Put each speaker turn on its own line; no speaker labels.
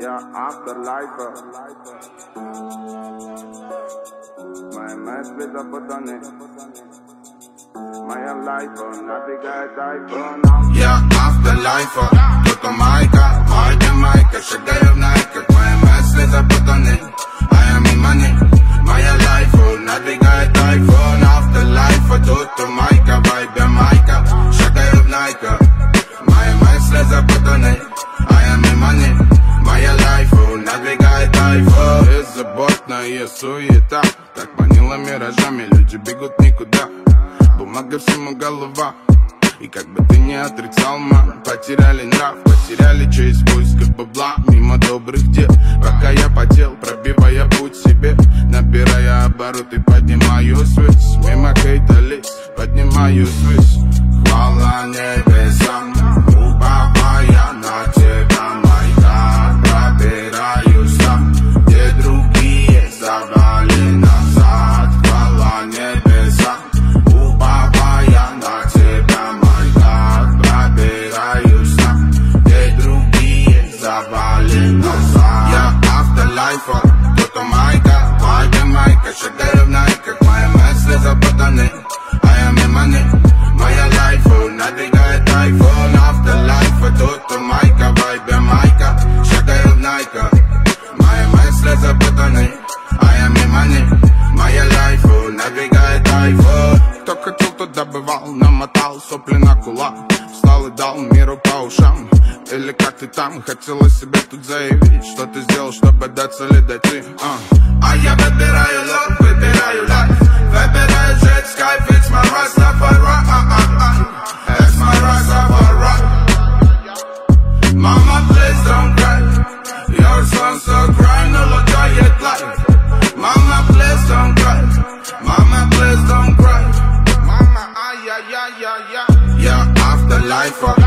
Я автолайфа Мои мысли запутаны Моя лайфа набегает айфон
Я автолайфа, кто-то майка, майка, майка Шагаю в найках, суета. Так манила миражами, люди бегут никуда. Бумага всему голова. И как бы ты не отрицал, мам Потеряли нрав, потеряли честь в поисках бабла. Мимо добрых дел, пока я потел Пробивая путь себе, набирая обороты Поднимаю связь, мимо хейта лиц Поднимаю связь, хвала небесам надвигает айфон Автолайфа, тут майка, вайбе майка Шагаю в найках Мои мысли запутаны, а я мимо них Моя лайфу надвигает айфон Кто хотел, тот добывал, намотал сопли на кулак. Встал и дал миру по ушам. Или как ты там, хотела себе тут заявить Что ты сделал, чтобы до цели don't cry. Mama, ay, ay, ay, ay, ay. Yeah, afterlife. Uh,